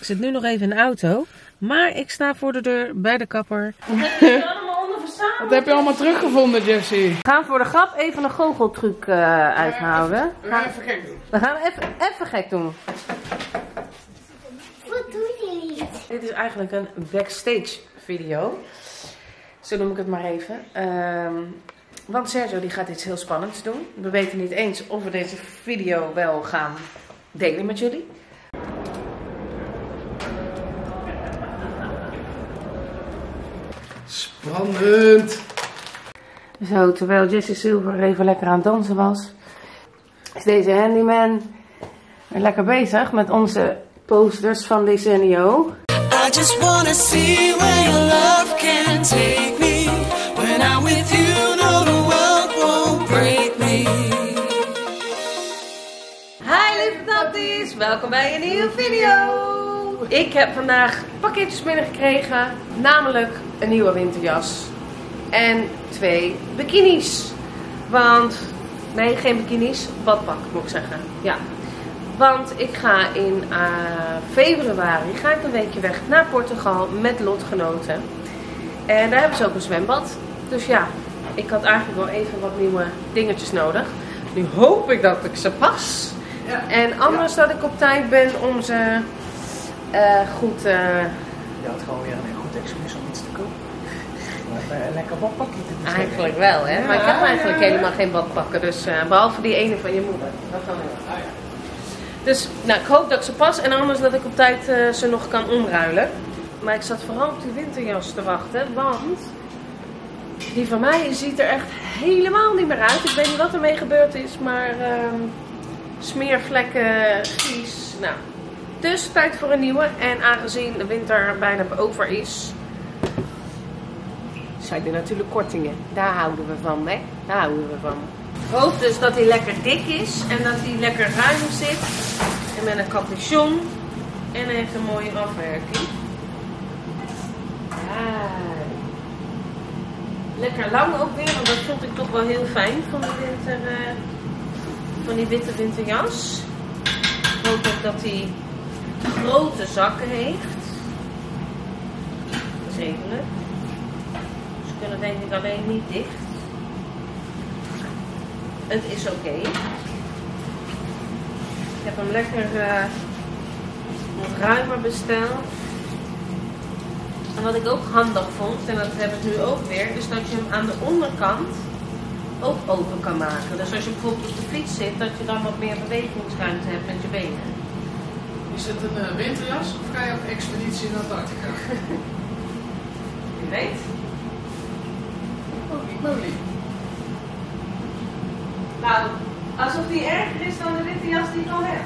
Ik zit nu nog even in de auto, maar ik sta voor de deur bij de kapper. allemaal onder. Wat heb je allemaal teruggevonden, Jessie? We gaan voor de grap even een goocheltruc uh, uithouden. We gaan even gek doen. We gaan even, even gek doen. Wat doen jullie? Dit is eigenlijk een backstage video. Zo noem ik het maar even. Ehm, want Sergio die gaat iets heel spannends doen. We weten niet eens of we deze video wel gaan delen met jullie. Spannend. Zo, terwijl Jesse Silver even lekker aan het dansen was, is deze handyman weer lekker bezig met onze posters van Decenio. I just wanna see where your love can take me. When I'm with you, no the world won't break me. Hi lieve welkom bij een nieuwe video. Ik heb vandaag pakketjes binnengekregen, namelijk een nieuwe winterjas en twee bikinis. Want, nee geen bikinis, badpak moet ik zeggen, ja. Want ik ga in uh, februari ga ik een weekje weg naar Portugal met lotgenoten. En daar hebben ze ook een zwembad. Dus ja, ik had eigenlijk wel even wat nieuwe dingetjes nodig. Nu hoop ik dat ik ze pas. Ja. En anders dat ik op tijd ben om ze goed... Uh, Je had gewoon weer een goed excuus om iets te kopen. Maar, uh, lekker badpakje te bestellen. Eigenlijk wel, hè? Maar ik heb eigenlijk helemaal geen badpakken. Dus behalve die ene van je moeder. Dat kan wel. Ah. Dus nou, ik hoop dat ik ze pas en anders dat ik op tijd uh, ze nog kan omruilen. Maar ik zat vooral op die winterjas te wachten, want die van mij ziet er echt helemaal niet meer uit. Ik weet niet wat ermee gebeurd is, maar uh, smeervlekken, vies. Nou, dus tijd voor een nieuwe. En aangezien de winter bijna over is, zijn er natuurlijk kortingen. Daar houden we van, hè? Daar houden we van. Ik hoop dus dat hij lekker dik is en dat hij lekker ruim zit. En met een capuchon. En heeft een mooie afwerking. Ja. Lekker lang ook weer, want dat vond ik toch wel heel fijn van, de winter, uh, van die witte winterjas. Ik hoop ook dat hij grote zakken heeft. Redelijk. Ze kunnen denk ik alleen niet dicht. Het is oké. Ik heb hem lekker wat ruimer besteld. En wat ik ook handig vond, en dat heb ik nu ook weer, is dat je hem aan de onderkant ook open kan maken. Dus als je bijvoorbeeld op de fiets zit, dat je dan wat meer bewegingsruimte hebt met je benen. Is het een uh, winterjas of ga je op expeditie naar Antarctica? Wie weet. Holy moly. Nou, alsof die erger is dan de witte jas die ik al heb.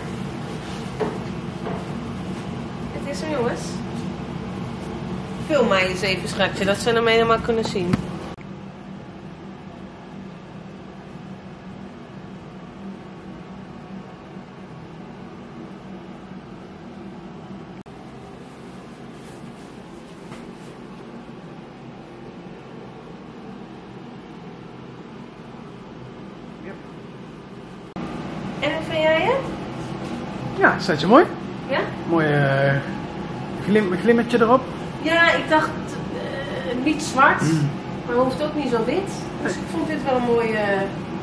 Het is er jongens. Film mij eens even schatje, dat ze hem helemaal kunnen zien. Vind jij het? Ja, staat je mooi? Ja? Mooi uh, glim, glimmetje erop. Ja, ik dacht uh, niet zwart, mm. maar hoeft ook niet zo wit. Dus ik vond dit wel een mooie,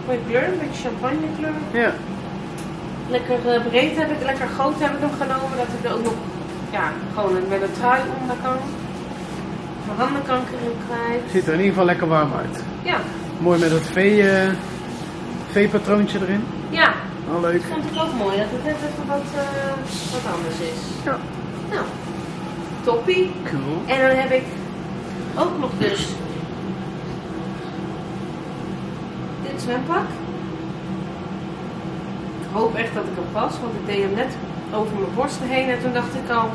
mooie kleur, een beetje champagne kleur. Ja. Lekker uh, breed heb ik, lekker groot heb ik hem genomen, dat ik er ook nog ja, gewoon met een trui onder kan. Mijn handen kan ik erin kwijt. Ziet er in ieder geval lekker warm uit. Ja. Mooi met dat V-patroontje erin. Ja, Oh, leuk. Dat vond ik ook mooi, dat het net even wat, uh, wat anders is. Ja. Nou, toppie. Cool. En dan heb ik ook nog dus dit zwempak. Ik hoop echt dat ik hem pas, want ik deed hem net over mijn borsten heen en toen dacht ik al,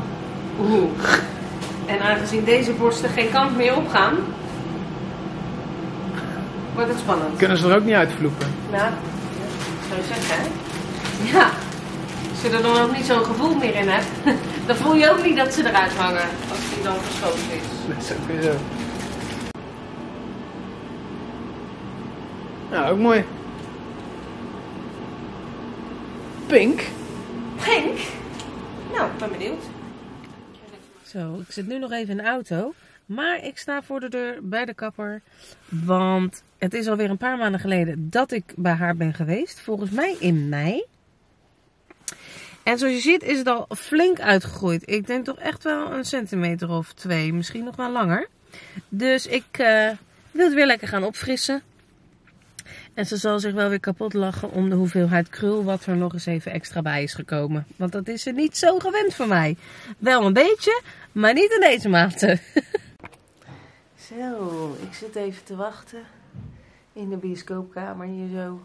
oeh. En aangezien deze borsten geen kant meer opgaan, wordt het spannend. Kunnen ze er ook niet uitvloepen? Nou, zo zeggen, hè? Ja. Als je er dan ook niet zo'n gevoel meer in hebt, dan voel je ook niet dat ze eruit hangen als die dan geschoten is. Dat is ook weer zo. Nou, ook mooi. Pink. Pink? Nou, ik ben benieuwd. Zo, ik zit nu nog even in de auto. Maar ik sta voor de deur bij de kapper. Want het is alweer een paar maanden geleden dat ik bij haar ben geweest. Volgens mij in mei. En zoals je ziet is het al flink uitgegroeid. Ik denk toch echt wel een centimeter of twee. Misschien nog wel langer. Dus ik uh, wil het weer lekker gaan opfrissen. En ze zal zich wel weer kapot lachen om de hoeveelheid krul wat er nog eens even extra bij is gekomen. Want dat is ze niet zo gewend voor mij. Wel een beetje, maar niet in deze mate. zo, ik zit even te wachten in de bioscoopkamer hier zo.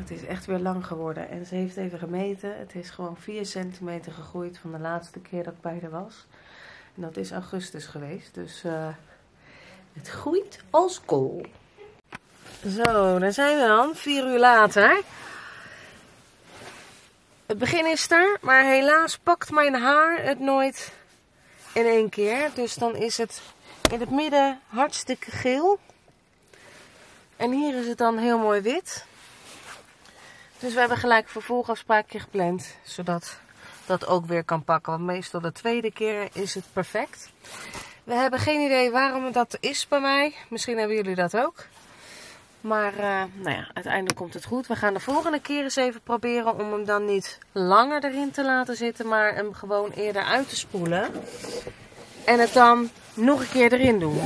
Het is echt weer lang geworden. En ze heeft even gemeten. Het is gewoon 4 centimeter gegroeid van de laatste keer dat ik bij haar was. En dat is augustus geweest. Dus uh, het groeit als kool. Zo, daar zijn we dan. Vier uur later. Het begin is er. Maar helaas pakt mijn haar het nooit in één keer. Dus dan is het in het midden hartstikke geel. En hier is het dan heel mooi wit. Dus we hebben gelijk vervolgafspraakje gepland, zodat dat ook weer kan pakken. Want meestal de tweede keer is het perfect. We hebben geen idee waarom dat is bij mij. Misschien hebben jullie dat ook. Maar uh, nou ja, uiteindelijk komt het goed. We gaan de volgende keer eens even proberen om hem dan niet langer erin te laten zitten, maar hem gewoon eerder uit te spoelen. En het dan nog een keer erin doen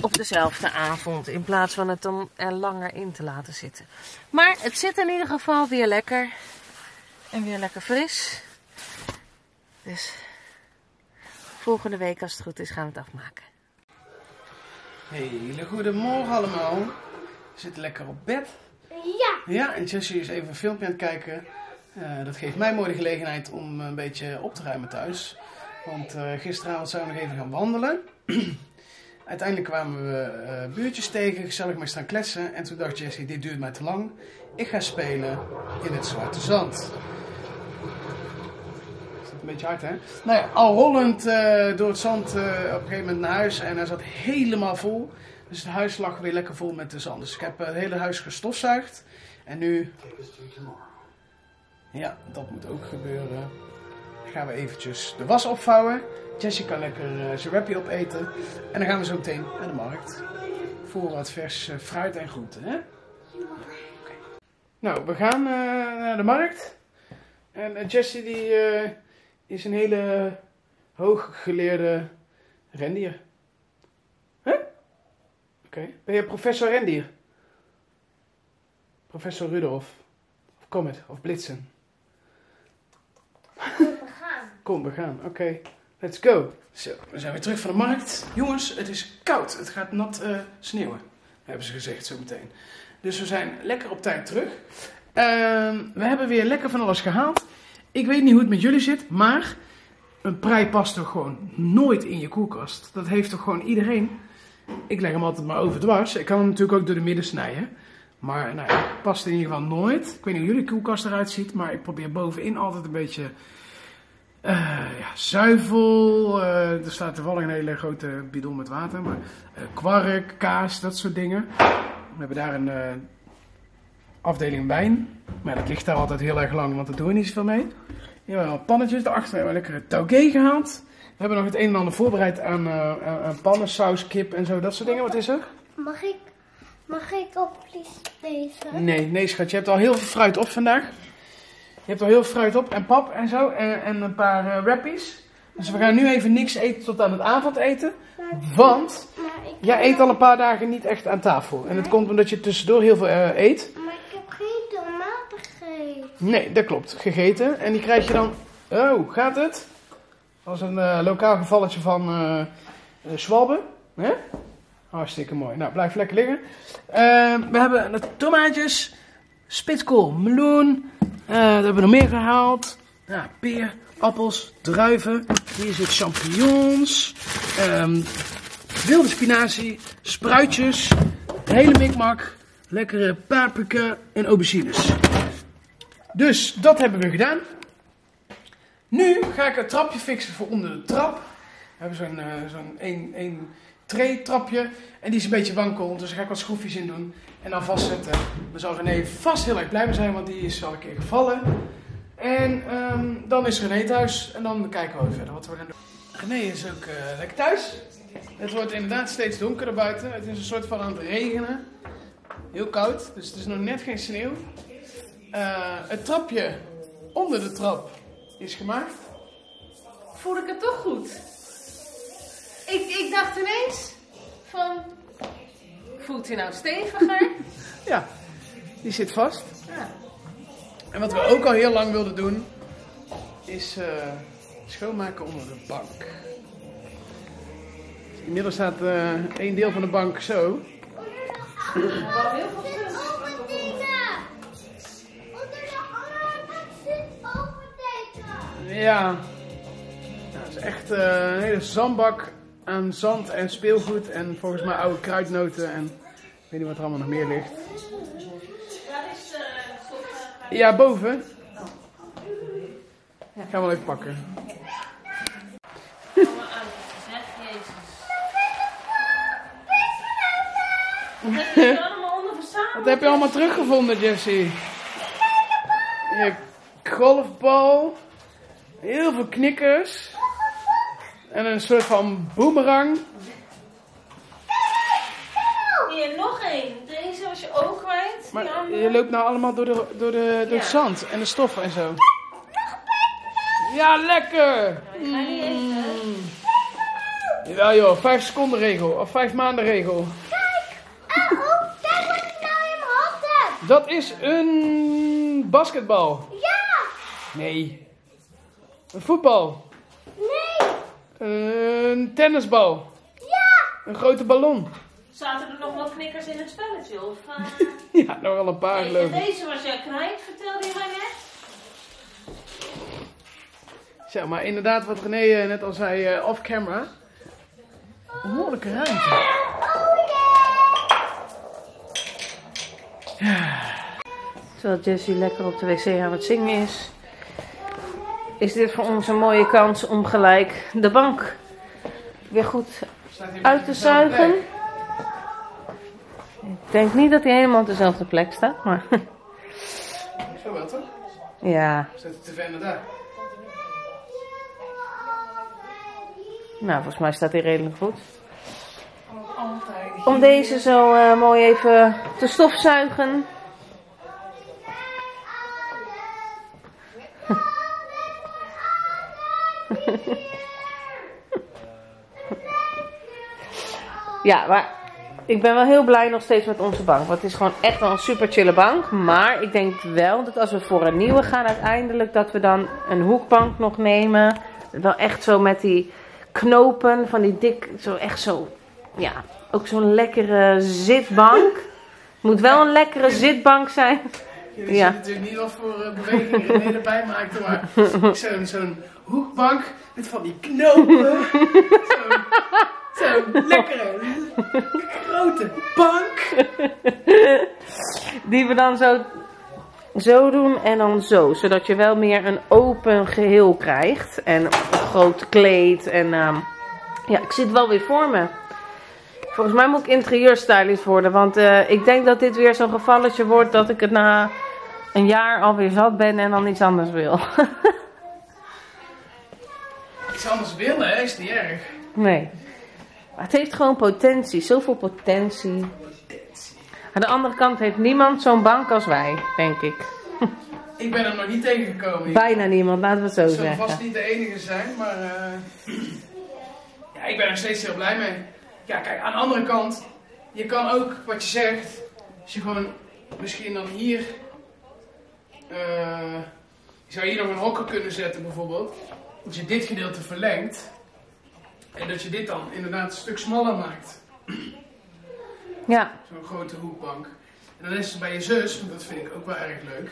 op dezelfde avond. In plaats van het dan er langer in te laten zitten. Maar het zit in ieder geval weer lekker. En weer lekker fris. Dus volgende week als het goed is gaan we het afmaken. Hele goedemorgen allemaal. We zitten lekker op bed. Ja. Ja, en Jessie is even een filmpje aan het kijken. Uh, dat geeft mij mooi de gelegenheid om een beetje op te ruimen thuis. Want uh, gisteravond zijn we nog even gaan wandelen. Uiteindelijk kwamen we uh, buurtjes tegen, gezellig mee staan kletsen. En toen dacht Jessie, dit duurt mij te lang. Ik ga spelen in het zwarte zand. Is een beetje hard, hè? Nou ja, al rollend uh, door het zand uh, op een gegeven moment naar huis. En hij zat helemaal vol. Dus het huis lag weer lekker vol met de zand. Dus ik heb het hele huis gestofzuigd. En nu... Ja, dat moet ook gebeuren. Gaan we eventjes de was opvouwen. Jessie kan lekker uh, zijn wrappie opeten. En dan gaan we zo meteen naar de markt. Voor wat vers uh, fruit en groenten, hè? Okay. Nou, we gaan uh, naar de markt. En Jessie die is een hele hooggeleerde rendier. Hè? Oké. Okay. Ben je professor rendier? Professor Rudolf? Of Comet? Of Blitzen? Kom, we gaan. Kom, we gaan. Oké. Okay. Let's go. Zo, we zijn weer terug van de markt. Jongens, het is koud. Het gaat nat uh, sneeuwen, hebben ze gezegd zo meteen. Dus we zijn lekker op tijd terug. Uh, we hebben weer lekker van alles gehaald. Ik weet niet hoe het met jullie zit, maar een prei past toch gewoon nooit in je koelkast. Dat heeft toch gewoon iedereen. Ik leg hem altijd maar over dwars. Ik kan hem natuurlijk ook door de midden snijden. Maar nou past in ieder geval nooit. Ik weet niet hoe jullie koelkast eruit ziet, maar ik probeer bovenin altijd een beetje uh, ja, zuivel, uh, er staat toevallig een hele grote bidon met water, maar uh, kwark, kaas, dat soort dingen. We hebben daar een afdeling wijn, maar dat ligt daar altijd heel erg lang, want daar doen we niet zoveel mee. Hier hebben we pannetjes, daarachter hebben we lekkere taugé gehaald. We hebben nog het een en ander voorbereid aan, aan pannen, saus, kip en zo, dat soort dingen. Wat is er? Mag ik, mag ik op deze? Nee, nee schat, je hebt al heel veel fruit op vandaag. Je hebt al heel fruit op en pap en zo. En, en een paar uh, wrappies. Dus we gaan nu even niks eten tot aan het avondeten. Want jij eet al een paar dagen niet echt aan tafel. En dat komt omdat je tussendoor heel veel uh, eet. Maar ik heb geen tomaten gegeten. Nee, dat klopt. Gegeten. En die krijg je dan... Oh, gaat het? Dat was een uh, lokaal gevalletje van uh, Schwalbe. Hè? Hartstikke mooi. Nou, blijf lekker liggen. we hebben tomaatjes, spitskool, meloen, uh, dat hebben we nog meer gehaald. Ja, peer, appels, druiven. Hier zit champignons. Um, wilde spinazie, spruitjes. Hele mikmak. Lekkere paprika en aubergines. Dus dat hebben we gedaan. Nu ga ik een trapje fixen voor onder de trap. We hebben zo'n uh, zo'n 1, trapje en die is een beetje wankel, dus daar ga ik wat schroefjes in doen en dan vastzetten. Dan zal René vast heel erg blij mee zijn, want die is al een keer gevallen. En ehm, dan is René thuis en dan kijken we verder wat we gaan doen. René is ook eh, lekker thuis. Het wordt inderdaad steeds donkerder buiten. Het is een soort van aan het regenen. Heel koud, dus het is nog net geen sneeuw. Eh, het trapje onder de trap is gemaakt. Voel ik het toch goed? Ik, ik dacht ineens van, voelt hij nou steviger? Ja, die zit vast. Ja. En wat we ook al heel lang wilden doen, is eh, schoonmaken onder de bank. Inmiddels staat eh één deel van de bank zo. Open dingen. Onder de andere zit open. Ja, Nou, het is echt eh, een hele zandbak aan zand en speelgoed en volgens mij oude kruidnoten en ik weet niet wat er allemaal nog meer ligt. Ja, boven. Ik ga wel even pakken. Wat heb je allemaal teruggevonden, Jessie? Je golfbal, heel veel knikkers en een soort van boomerang. Hier, nog één. Deze was je ook kwijt. Maar andere. je loopt nou allemaal door, de, door, de, door Ja. het zand en de stoffen en zo. Ja, lekker! Ik ga niet eten. Ja joh, vijf seconden regel of vijf maanden regel. Ah, oh, kijk wat ik nou in mijn hand heb. Dat is een basketbal. Ja. Nee. Een voetbal. Een tennisbal. Ja. Een grote ballon. Zaten er nog wel knikkers in het spelletje? Of, eh? Ja, nog wel een paar geloof en ik. deze was jij kwijt, vertelde je mij net. Zeg maar, inderdaad wat René eh, net al zei eh, off-camera. Een behoorlijke ruimte. Oh yeah. Terwijl Jessie lekker op de wc aan het zingen is, is dit voor ons een mooie kans om gelijk de bank weer goed uit te zuigen. Ik denk niet dat hij helemaal op dezelfde plek staat, maar Zo wel toch? ja. Staat de tv naar daar. Nou, volgens mij staat hij redelijk goed. Altijd. Om deze zo eh, mooi even te stofzuigen. Ja, maar ik ben wel heel blij nog steeds met onze bank. Want het is gewoon echt wel een super chille bank. Maar ik denk wel dat als we voor een nieuwe gaan uiteindelijk, dat we dan een hoekbank nog nemen. Wel echt zo met die knopen van die dik, zo echt zo, ja, ook zo'n lekkere zitbank. Het moet wel een lekkere zitbank zijn. Jullie Ja. zien natuurlijk niet wat voor eh, bewegingen René erbij maakte, maar zo'n hoekbank met van die knopen. zo'n lekkere, grote bank. Die we dan zo, zo doen en dan zo. Zodat je wel meer een open geheel krijgt. En een groot kleed. En ehm, ja, ik zit wel weer voor me. Volgens mij moet ik interieurstylist worden. Want eh, ik denk dat dit weer zo'n gevalletje wordt dat ik het na een jaar alweer zat ben en dan iets anders wil. Iets anders willen, hè, is niet erg. nee. Het heeft gewoon potentie. Zoveel potentie. Aan de andere kant heeft niemand zo'n bank als wij, denk ik. Ik ben er nog niet tegengekomen. Bijna niemand, laten we het zo Ik zal zeggen. vast niet de enige zijn, maar eh, ja, ik ben er steeds heel blij mee. Ja, kijk, aan de andere kant, je kan ook wat je zegt, als je gewoon misschien dan hier, eh, je zou hier nog een hokker kunnen zetten bijvoorbeeld, dat je dit gedeelte verlengt en dat je dit dan inderdaad een stuk smaller maakt, Ja, zo'n grote hoekbank. En dan is het bij je zus, want dat vind ik ook wel erg leuk,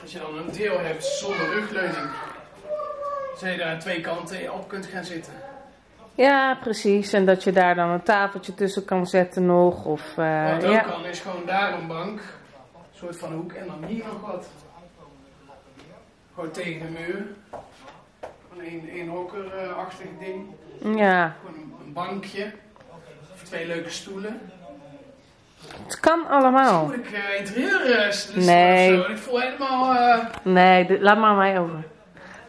dat je dan een deel hebt zonder rugleuning. Zodat je daar aan twee kanten op kunt gaan zitten. Ja, precies. En dat je daar dan een tafeltje tussen kan zetten nog. Of, eh, Wat ook ja. kan is gewoon daar een bank, een soort van hoek en dan hier nog wat. Gewoon tegen de muur. Gewoon één, één hokkerachtig ding. ja, Gewoon een, een bankje. Of twee leuke stoelen. Het kan allemaal. Moet ik uh, interieur uh, stylisten Nee. zo? Ik voel helemaal... eh, Nee, dit- laat maar aan mij over.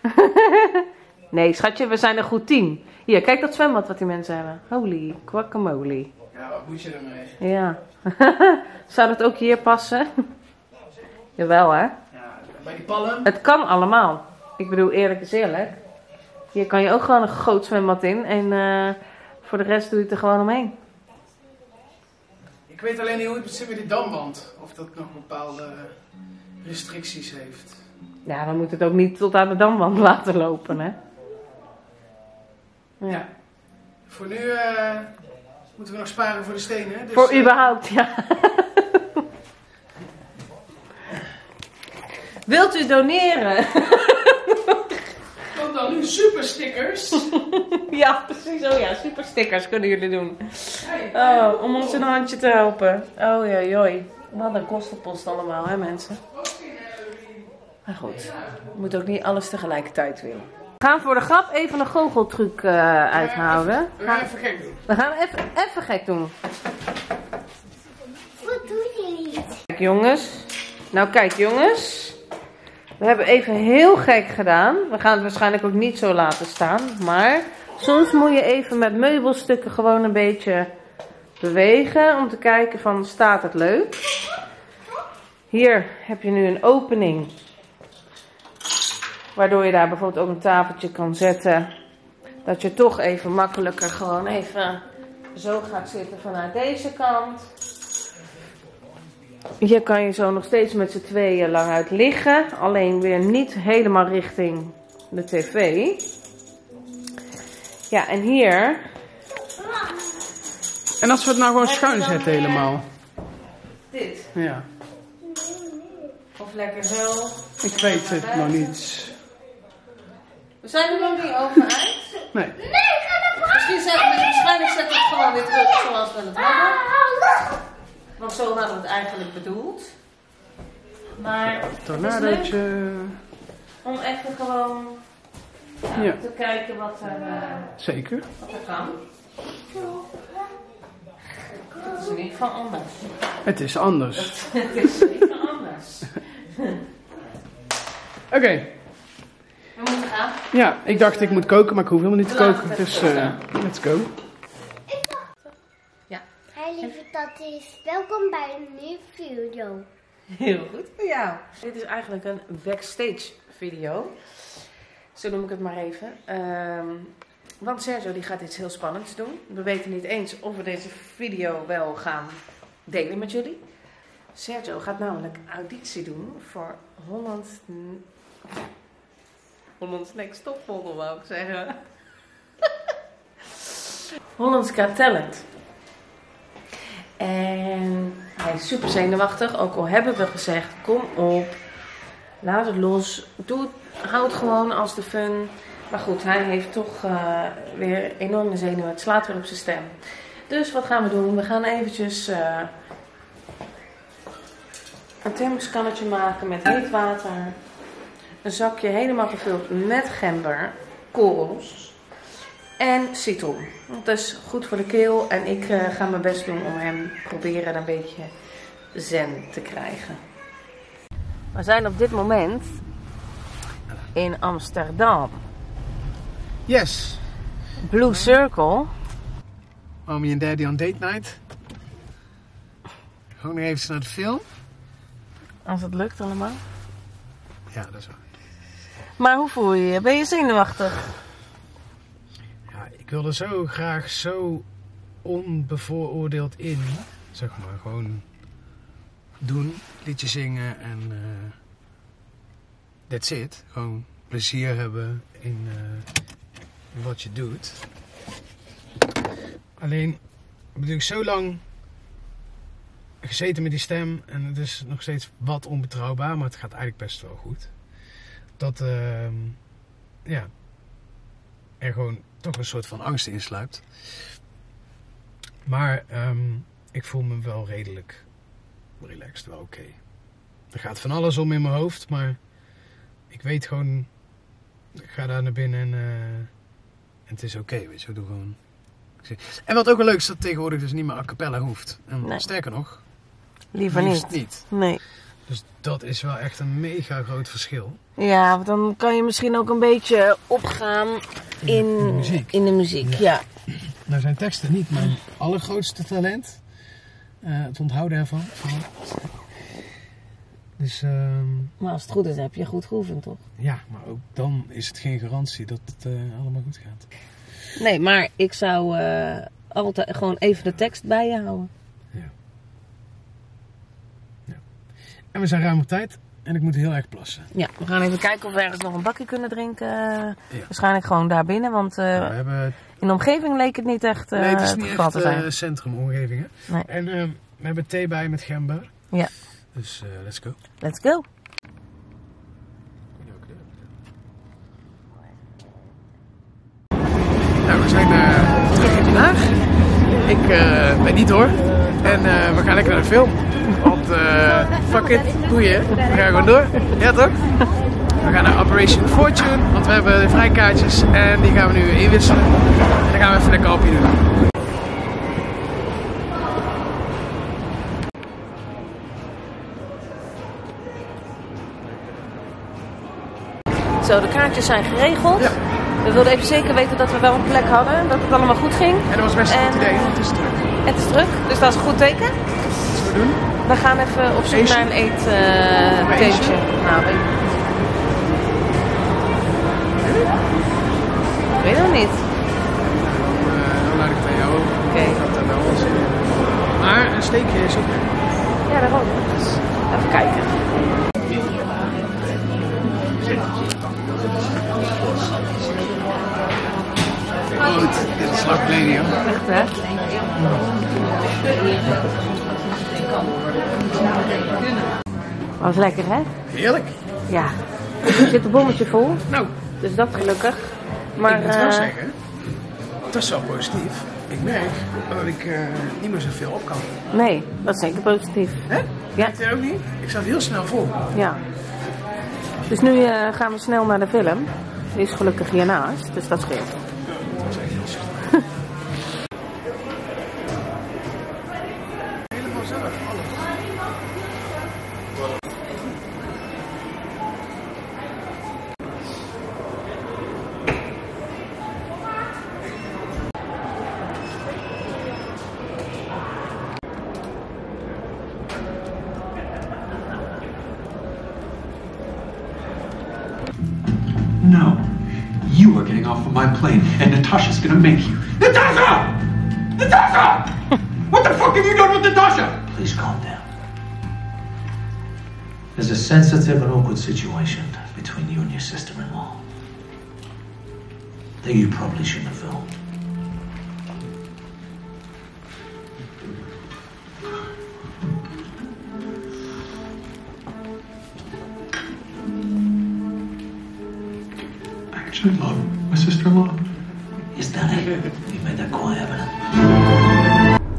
nee, schatje, we zijn een goed team. Hier, kijk dat zwembad wat die mensen hebben. Holy guacamole. Ja, wat moet je ermee? Ja. Zou dat ook hier passen? Jawel, hè? Ja, bij die palm. Het kan allemaal. Ik bedoel, eerlijk is eerlijk. Hier kan je ook gewoon een groot zwembad in. En eh, voor de rest doe je het er gewoon omheen. Ik weet alleen niet hoe het zit met die damwand. Of dat nog bepaalde restricties heeft. Ja, dan moet het ook niet tot aan de damwand laten lopen, hè? Ja. Ja. Voor nu eh, moeten we nog sparen voor de stenen. Dus, Voor eh, überhaupt, ja. Wilt u doneren? Komt dan nu super stickers. ja, precies. Oh ja, super stickers kunnen jullie doen. Oh, om ons een handje te helpen. Oh ja, joi. Wat een kostenpost allemaal, hè mensen. Maar goed, je moet ook niet alles tegelijkertijd willen. We gaan voor de grap even een goocheltruc eh uithouden. We gaan even gek doen. We gaan even, even gek doen. Wat doen jullie? Kijk jongens. Nou kijk jongens. We hebben even heel gek gedaan. We gaan het waarschijnlijk ook niet zo laten staan. Maar soms moet je even met meubelstukken gewoon een beetje bewegen. Om te kijken van staat het leuk. Hier heb je nu een opening. Waardoor je daar bijvoorbeeld ook een tafeltje kan zetten. Dat je toch even makkelijker gewoon even zo gaat zitten vanuit deze kant. Hier kan je zo nog steeds met z'n tweeën lang uit liggen. Alleen weer niet helemaal richting de tv. Ja, en hier. En als we het nou gewoon schuin zetten helemaal. Dit. Ja. Of lekker zo. Ik weet het nog niet. We zijn er nog niet over uit. Nee. Misschien zetten we waarschijnlijk zetten we het gewoon weer terug zoals we het hadden. Want zo hadden we het eigenlijk bedoeld. Maar het is leuk Tornadootje. om even gewoon ja, Ja. te kijken wat er, eh, Zeker. wat er kan. Het is in ieder geval anders. Het is anders. Het is even anders. Oké. We moeten gaan. Ja, ik dacht ik moet koken, maar ik hoef helemaal niet te koken. Dus eh, let's go. Hey lieve tatties, welkom bij een nieuwe video. Heel goed voor jou. Dit is eigenlijk een backstage video. Zo noem ik het maar even. Ehm, want Sergio die gaat iets heel spannends doen. We weten niet eens of we deze video wel gaan delen met jullie. Sergio gaat namelijk auditie doen voor Holland... Holland's Next Topmodel wou ik zeggen. Holland's Got Talent. En hij is super zenuwachtig. Ook al hebben we gezegd, kom op. Laat het los. Doe het, hou het gewoon als de fun. Maar goed, hij heeft toch eh, weer enorme zenuwen. Het slaat weer op zijn stem. Dus wat gaan we doen? We gaan eventjes eh, een thermoskannetje maken met heet water. Een zakje helemaal gevuld met gember, korrels en citroen. Dat is goed voor de keel en ik eh, ga mijn best doen om hem proberen een beetje zen te krijgen. We zijn op dit moment in Amsterdam. Yes. Blue Circle. Mommy en daddy on date night. Gewoon even naar de film. Als het lukt allemaal. Ja, dat is waar. Maar hoe voel je je? Ben je zenuwachtig? Ik wilde zo graag zo onbevooroordeeld in. Zeg maar, gewoon doen, liedje zingen en eh that's it. Gewoon plezier hebben in eh, wat je doet. Alleen, bedoel ik zo lang gezeten met die stem en het is nog steeds wat onbetrouwbaar, maar het gaat eigenlijk best wel goed. Dat, ehm, ja, er gewoon toch een soort van angst insluipt. Maar ehm, ik voel me wel redelijk relaxed, wel oké. Er gaat van alles om in mijn hoofd, maar ik weet gewoon, ik ga daar naar binnen en, eh, en het is oké, weet je. Ik doe gewoon, En wat ook wel leuk is, dat tegenwoordig dus niet meer a cappella hoeft. En Nee. sterker nog, Liever niet. niet. Nee. Dus dat is wel echt een mega groot verschil. Ja, want dan kan je misschien ook een beetje opgaan in, de muziek. In de muziek, ja. Nou zijn teksten niet mijn allergrootste talent. Eh, het onthouden ervan. Dus ehm, Maar als het goed is, heb je goed geoefend, toch? ja, maar ook dan is het geen garantie dat het eh, allemaal goed gaat. Nee, maar ik zou eh, altijd gewoon even de tekst bij je houden. En we zijn ruim op tijd en ik moet heel erg plassen. Ja, we gaan even kijken of we ergens nog een bakje kunnen drinken. Waarschijnlijk gewoon daar binnen, want eh, Nou, we hebben, in de omgeving leek het niet echt eh nee, het is het niet echt eh, centrumomgeving. Hè? Nee. En we hebben thee bij met gember. Ja. Dus eh, let's go. Let's go. Nou, we zijn eh, terug in Den Haag. Ik eh, ben niet door. En eh, we gaan lekker naar de film. Eh fuck it, boeien. We gaan gewoon door. Ja toch? We gaan naar Operation Fortune, want we hebben de vrijkaartjes en die gaan we nu inwisselen. En dan gaan we even lekker appje doen. Zo, de kaartjes zijn geregeld. Ja. We wilden even zeker weten dat we wel een plek hadden, dat het allemaal goed ging. En dat was best een goed idee, want het is druk. Het is druk, dus dat is een goed teken. Wat we doen? We gaan even op zoek Eentje? naar een eettentje. Nou, weet ik weet niet. Dan, eh, dan laat ik het aan jou over. Oké. Ik had daar wel wel zin in. Maar een steekje is ook. Ja, daarom. Dus even kijken. Goed, dit is slag geleden. Echt hè? Was lekker hè? Heerlijk. Ja. Er zit een bommetje vol, Nou, dus dat gelukkig. Maar ik moet wel eh, zeggen, dat is wel positief. Ik merk dat ik eh, niet meer zoveel op kan. nee, dat is zeker positief. Hè? Ja. Jij ook niet? Ik zat heel snel vol. Ja. Dus nu eh, gaan we snel naar de film. Die is gelukkig hiernaast, dus dat scheelt. My plane, and Natasha's gonna make you. Natasha! Natasha! what the fuck have you done with Natasha? Please calm down. There's a sensitive and awkward situation between you and your sister-in-law that you probably shouldn't have filmed.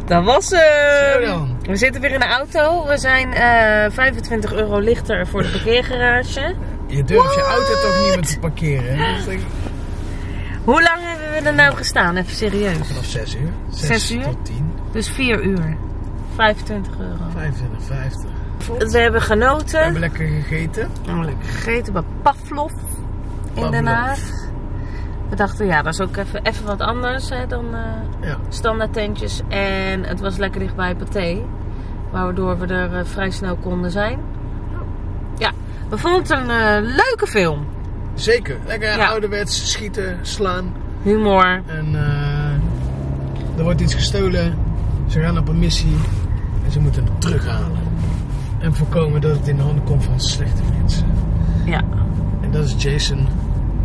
Dat was Zo hem! dan. We zitten weer in de auto. We zijn eh 25 euro lichter voor de parkeergarage. Je durft je auto toch niet meer te parkeren. Dus Hoe lang hebben we er nou gestaan? Even serieus. Vanaf 6 uur. Zes uur? tot 10. Dus 4 uur. 25 euro. 25, 50. We hebben genoten. We hebben lekker gegeten. We hebben lekker gegeten bij Pavlov in Pavlov. Den Haag. We dachten, ja, dat is ook even, even wat anders hè, dan Ja. standaard tentjes. En het was lekker dichtbij Pathé. Waardoor we er eh, vrij snel konden zijn. Ja, we vonden het een eh, leuke film. Zeker. Lekker Ja. ouderwets schieten, slaan. Humor. En er wordt iets gestolen. Ze gaan op een missie. En ze moeten het terughalen. En voorkomen dat het in de handen komt van slechte mensen. Ja, En dat is Jason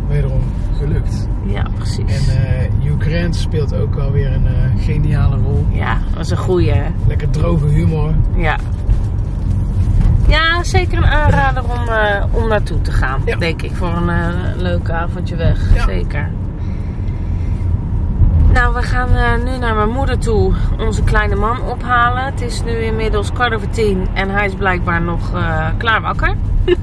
wederom gelukt. ja precies. En Hugh Grant speelt ook wel weer een eh, geniale rol. Ja, dat was een goeie hè. Lekker droge humor. Ja. Ja, zeker een aanrader om, eh, om naartoe te gaan, Ja. denk ik. Voor een eh, leuk avondje weg, Ja. zeker. Nou, we gaan nu naar mijn moeder toe onze kleine man ophalen. Het is nu inmiddels kwart over tien en hij is blijkbaar nog klaar wakker.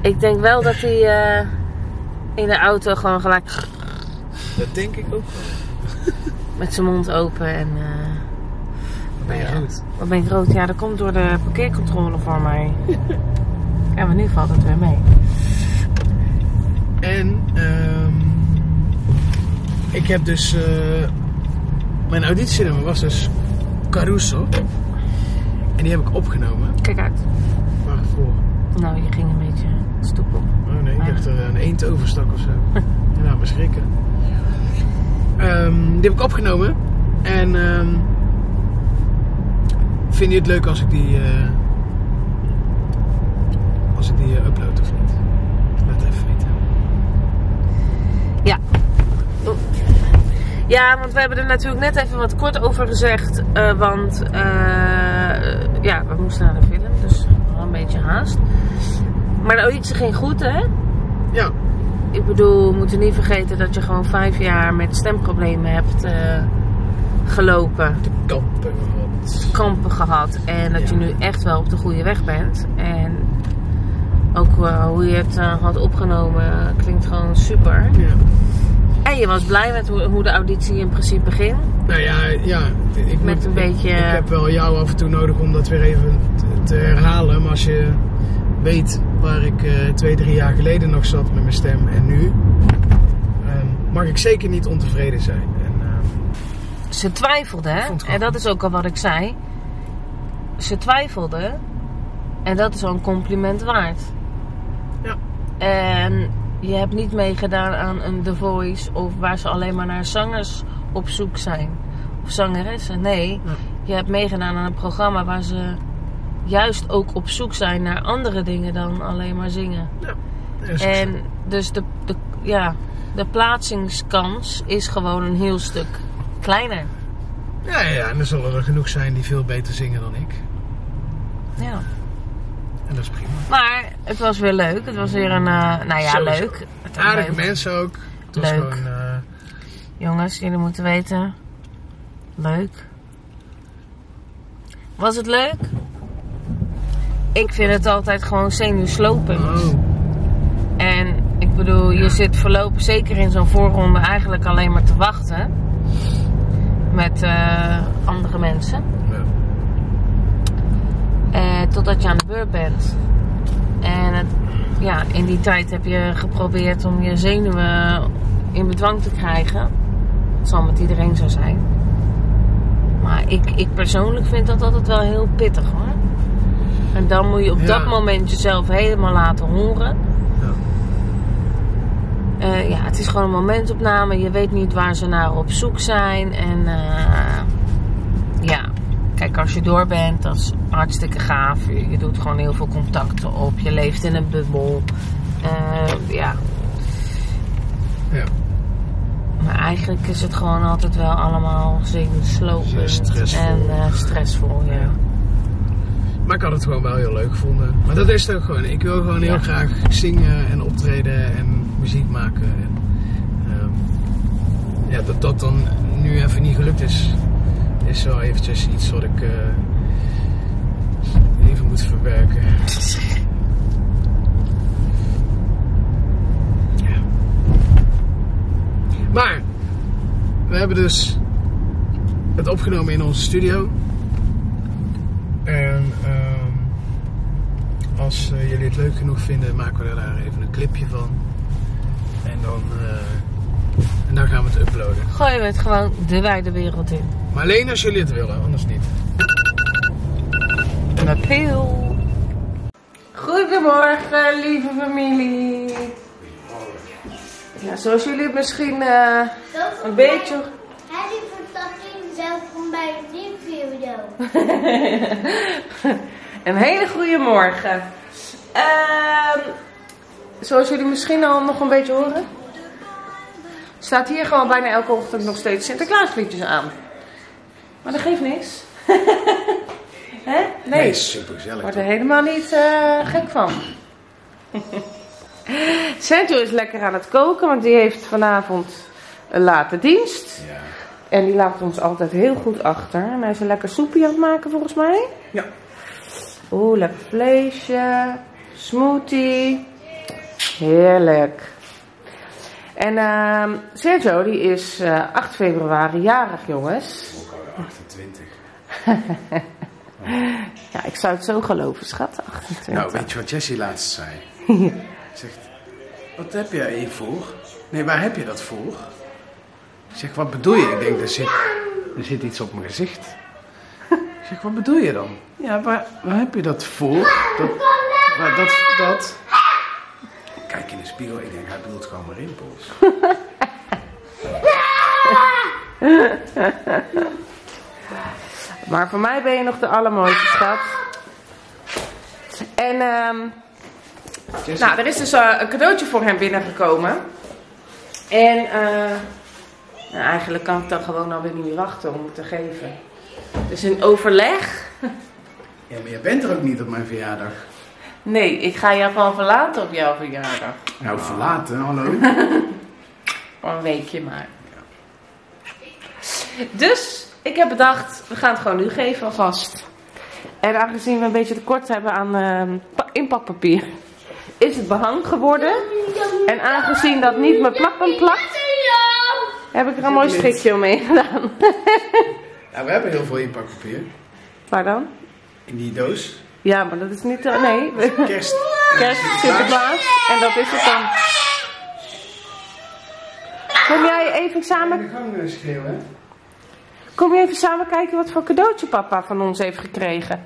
ik denk wel dat hij eh, in de auto gewoon gelijk Dat denk ik ook. Met zijn mond open en... eh, Ben je Ja. goed? wat ben ik rood? Ja, dat komt door de parkeercontrole voor mij. ja, maar nu valt het weer mee. En ehm, ik heb dus. eh, mijn auditienummer was dus Caruso. En die heb ik opgenomen. Kijk uit. Waarvoor? Nou, je ging een beetje stoep op. Oh nee, ik dacht er een eend overstak of zo. ja, maar schrikken. Ehm, die heb ik opgenomen. En ehm vind je het leuk als ik die, eh, als ik die eh, upload of niet? Laat even weten. Ja, want we hebben er natuurlijk net even wat kort over gezegd. eh, want ja, we moesten naar de film, dus wel een beetje haast. Maar de auditie ging goed, hè? Ja, Ik bedoel, we moeten niet vergeten dat je gewoon vijf jaar met stemproblemen hebt eh, gelopen, de kampen gehad. kampen gehad. En dat je nu echt wel op de goede weg bent. En ook eh, hoe je het eh, had opgenomen klinkt gewoon super. Ja. En je was blij met hoe, hoe de auditie in principe ging. Nou ja, ja ik, Met moet- een beetje- Ik, ik heb wel jou af en toe nodig om dat weer even te herhalen. Maar als je weet waar ik eh, twee, drie jaar geleden nog zat met mijn stem en nu, ehm, mag ik zeker niet ontevreden zijn. En, ehm, Ze twijfelde, hè? En dat is ook al wat ik zei. Ze twijfelde. En dat is al een compliment waard. Ja. En je hebt niet meegedaan aan een The Voice of waar ze alleen maar naar zangers op zoek zijn. Of zangeressen. Nee, Ja. je hebt meegedaan aan een programma waar ze juist ook op zoek zijn naar andere dingen dan alleen maar zingen. is- En dus de, de, ja, de plaatsingskans is gewoon een heel stuk kleiner. ja, ja, en er zullen er genoeg zijn die veel beter zingen dan ik. Ja. En dat is prima. Maar het was weer leuk. Het was weer een, eh, nou ja, Sowieso. leuk. Aardige mensen ook. Het was Leuk. gewoon... eh, Jongens, jullie moeten weten. Leuk. Was het leuk? Ik vind het altijd gewoon zenuwslopend. oh, En ik bedoel, je zit voorlopig zeker in zo'n voorronde eigenlijk alleen maar te wachten. Met eh, andere mensen. ja. Eh, totdat je aan de beurt bent. En het, ja, in die tijd heb je geprobeerd om je zenuwen in bedwang te krijgen. Het zal met iedereen zo zijn. Maar ik, ik persoonlijk vind dat altijd wel heel pittig hoor. En dan moet je op Ja. dat moment jezelf helemaal laten horen. Ja. Eh, ja, het is gewoon een momentopname. Je weet niet waar ze naar op zoek zijn. En eh, ja, kijk, als je door bent, dat is hartstikke gaaf. Je, je doet gewoon heel veel contacten op. Je leeft in een bubbel. Eh, ja, ja. maar eigenlijk is het gewoon altijd wel allemaal Stressvol. en eh, stressvol. Ja. Maar ik had het gewoon wel heel leuk gevonden. Maar dat is het ook gewoon. Ik wil gewoon heel Ja. graag zingen en optreden en muziek maken. En, ehm, ja, dat dat dan nu even niet gelukt is, is wel eventjes iets wat ik eh, even moet verwerken. Ja. Maar, we hebben dus het opgenomen in onze studio. En ehm, als eh, jullie het leuk genoeg vinden, maken we er daar even een clipje van. En dan, eh, en dan gaan we het uploaden. Gooien we het gewoon de wijde wereld in. Maar alleen als jullie het willen, anders niet. Appeal. Goedemorgen, lieve familie. Ja, zoals jullie het misschien eh, een beetje... Hij lieve Tatien, welkom bij een nieuwe video. Een hele goede morgen. Ehm, zoals jullie misschien al nog een beetje horen, staat hier gewoon bijna elke ochtend nog steeds Sinterklaasliedjes aan. Maar dat geeft niks. Hè? Nee. super gezellig. Word er helemaal niet eh, gek van. Sergio is lekker aan het koken, want die heeft vanavond een late dienst. Ja. En die laat ons altijd heel goed achter. En hij is een lekker soepje aan het maken volgens mij. Ja. Oeh, lekker vleesje. Smoothie. Heerlijk. En ehm, Sergio, die is eh, 8 februari jarig, jongens. Ook al 28. Ja, ik zou het zo geloven, schat. 28. Nou, weet je wat Jessie laatst zei? Zegt, wat heb jij hiervoor? Nee, waar heb je dat voor? Ik zeg, wat bedoel je? Ik denk, er zit, er zit iets op mijn gezicht. Ik zeg, wat bedoel je dan? Ja, waar, waar heb je dat voor? Dat, waar, dat, dat. Kijk in de spiegel, ik denk, hij bedoelt gewoon rimpels. Maar voor mij ben je nog de allermooiste, schat. En, ehm, Jessie, nou, er is dus eh, een cadeautje voor hem binnengekomen. En, nou, eigenlijk kan ik dan gewoon alweer niet meer wachten om het te geven. Dus in overleg. ja, maar je bent er ook niet op mijn verjaardag. Nee, ik ga jou gewoon verlaten op jouw verjaardag. Nou, verlaten, hallo. Voor een weekje maar. Dus ik heb bedacht, we gaan het gewoon nu geven alvast. En aangezien we een beetje tekort hebben aan ehm, pa- inpakpapier, is het behang geworden. En aangezien dat niet met plakken plakt, heb ik er een mooi strikje omheen gedaan. Ja, we hebben heel veel inpakpapier. Waar dan? In die doos. Ja, maar dat is niet... eh, nee, Kerst. kerst, Sinterklaas. En dat is het dan. Kom jij even samen de gang eh, schreeuwen? Kom je even samen kijken wat voor cadeautje papa van ons heeft gekregen?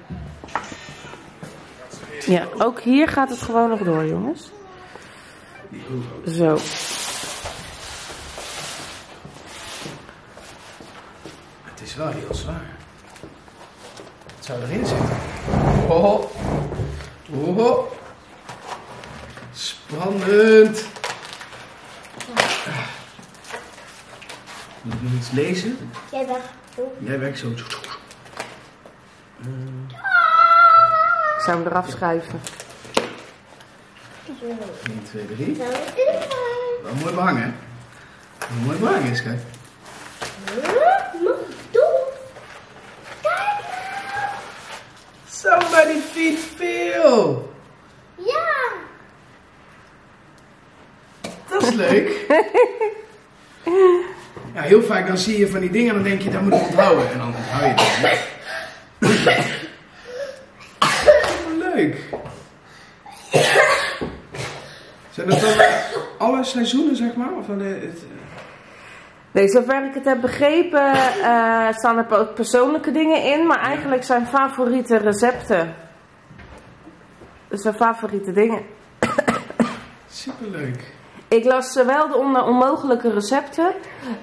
Ja, ook hier gaat het gewoon nog door, jongens. Zo. Het is wel heel zwaar. Wat zou erin zitten? Oh. Oh. Spannend. Moet ik nog iets lezen? Jij weg. Jij werkt zo. Ik zou hem eraf schuiven. 1, 2, 3. Wel mooi behang, hè? Wel mooi behang is, kijk. Somebody feed Phil. Ja. Dat is leuk. Ja, heel vaak dan zie je van die dingen en dan denk je, dat moet ik onthouden. En dan onthoud je dat niet. Leuk. Zijn dat dan alle seizoenen, zeg maar? Of alle, het, Nee, zover ik het heb begrepen, eh, staan er ook persoonlijke dingen in, maar eigenlijk zijn favoriete recepten. Dus zijn favoriete dingen. superleuk. Ik las wel de on- onmogelijke recepten,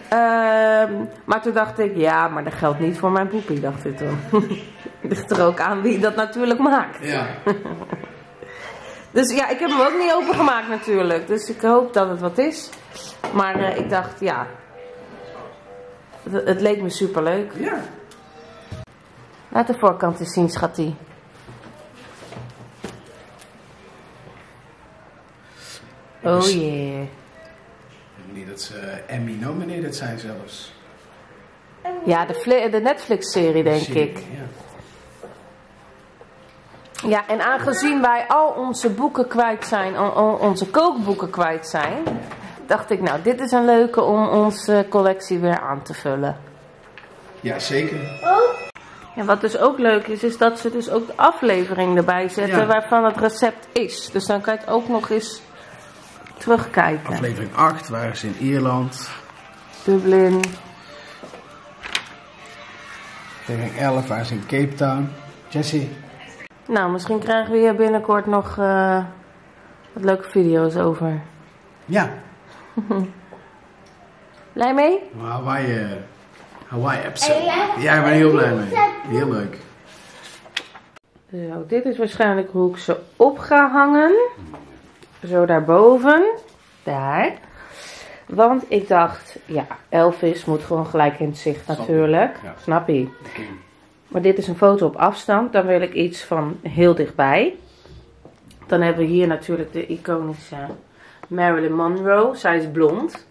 ehm, maar toen dacht ik, ja, maar dat geldt niet voor mijn poepie, dacht ik toen. Ligt er ook aan wie dat natuurlijk maakt. Ja. Dus ja, ik heb hem ook niet opengemaakt natuurlijk. Dus ik hoop dat het wat is. Maar eh, ik dacht, ja. Het, leek me superleuk. Ja. Laat de voorkant eens zien, schattie. Oh yeah. Niet dat ze Emmy nominated zijn zelfs. Ja, de, de Netflix-serie, denk Serie, ik. Ja. Ja, en aangezien wij al onze boeken kwijt zijn, al- al onze kookboeken kwijt zijn, dacht ik, nou, dit is een leuke om onze collectie weer aan te vullen. ja, zeker. En wat dus ook leuk is, is dat ze dus ook de aflevering erbij zetten Ja. waarvan het recept is. Dus dan kan je het ook nog eens terugkijken. Aflevering 8 waren ze in Ierland. Dublin. Aflevering 11 waren ze in Cape Town. Jessie. Nou, misschien krijgen we hier binnenkort nog eh, wat leuke video's over. Ja. Blij mee? Hawaii, Hawaii episode. Ja, ik ben heel blij mee. Heel leuk. Zo, dit is waarschijnlijk hoe ik ze op ga hangen. Zo daarboven. Daar. Want ik dacht, ja, Elvis moet gewoon gelijk in het zicht Snap je. natuurlijk. Ja. Snap je? Maar dit is een foto op afstand. Dan wil ik iets van heel dichtbij. Dan hebben we hier natuurlijk de iconische Marilyn Monroe. Zij is blond.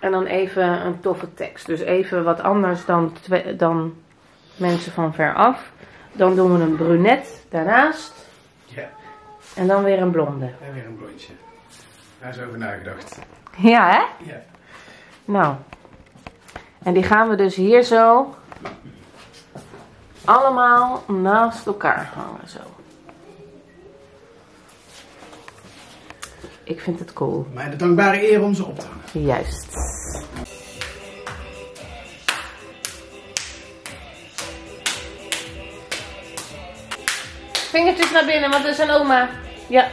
En dan even een toffe tekst. Dus even wat anders dan, dan mensen van ver af. Dan doen we een brunet daarnaast. Ja. En dan weer een blonde. En weer een blondje. Daar is over nagedacht. Ja, hè? Ja. Nou. En die gaan we dus hier zo allemaal naast elkaar hangen. Zo. Ik vind het cool. Mij de dankbare eer om ze op te hangen. Juist. Vingertjes naar binnen, want er is een oma. Ja.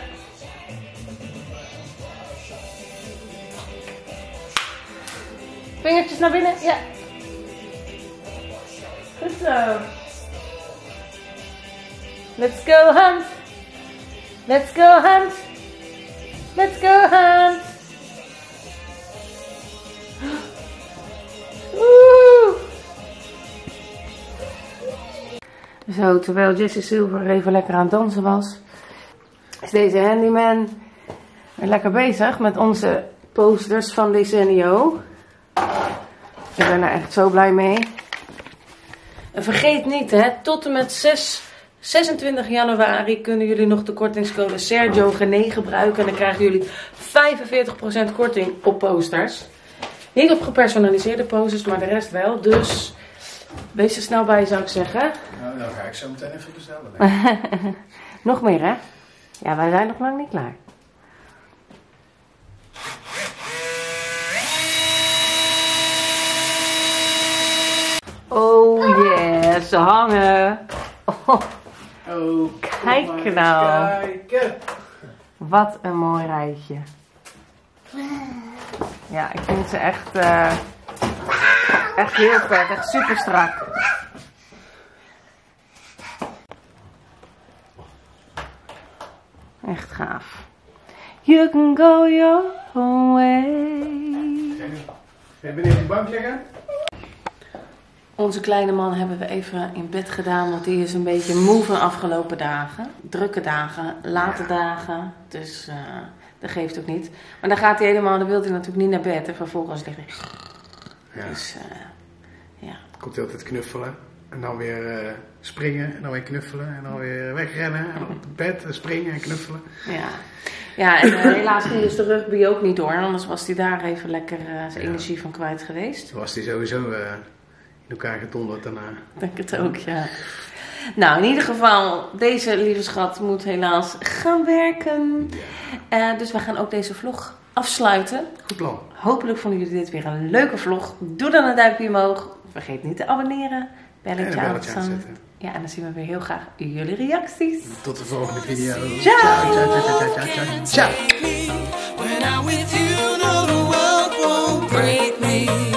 Vingertjes naar binnen, ja. Goed zo. Let's go hunt. Let's go hunt. Let's go. Woe! Zo, terwijl Jesse Silver even lekker aan het dansen was, is deze handyman lekker bezig met onze posters van Decenio. Ik ben er echt zo blij mee. En vergeet niet, hè, tot en met 6, 26 januari kunnen jullie nog de kortingscode Sergio Gene gebruiken. En dan krijgen jullie 45% korting op posters. Niet op gepersonaliseerde posters, maar de rest wel. Dus wees er snel bij, zou ik zeggen. Nou, dan ga ik zo meteen even bestellen. Nog meer, hè? Ja, wij zijn nog lang niet klaar. Oh yeah, ze hangen. Oh, Oh, Kijk nou. Kijken. wat een mooi rijtje. Ja, ik vind ze echt, eh, echt heel vet. Echt super strak. Echt gaaf. You can go your own way. Ben je beneden op de bank liggen? Onze kleine man hebben we even in bed gedaan, want die is een beetje moe van afgelopen dagen. Drukke dagen, late dagen, dus eh, dat geeft ook niet. Maar dan gaat hij helemaal, dan wil hij natuurlijk niet naar bed en vervolgens ligt hij. Ja. Dus eh, ja, Komt hij altijd knuffelen. En dan weer eh, springen. En dan weer knuffelen. En dan weer wegrennen. En op bed en springen en knuffelen. ja. Ja, en helaas ging dus de rugby ook niet door, anders was hij daar even lekker zijn energie van kwijt geweest. Was hij sowieso in elkaar gedonderd daarna. Denk het ook, ja. Nou, in ieder geval, deze lieve schat moet helaas gaan werken. Eh, dus we gaan ook deze vlog afsluiten. Goed plan. Hopelijk vonden jullie dit weer een leuke vlog. Doe dan een duimpje omhoog. Vergeet niet te abonneren. En Belletje aan aanzetten. Ja, en dan zien we weer heel graag jullie reacties. Tot de volgende video. Ciao. Ciao, ciao, ciao, ciao, ciao, ciao. ciao.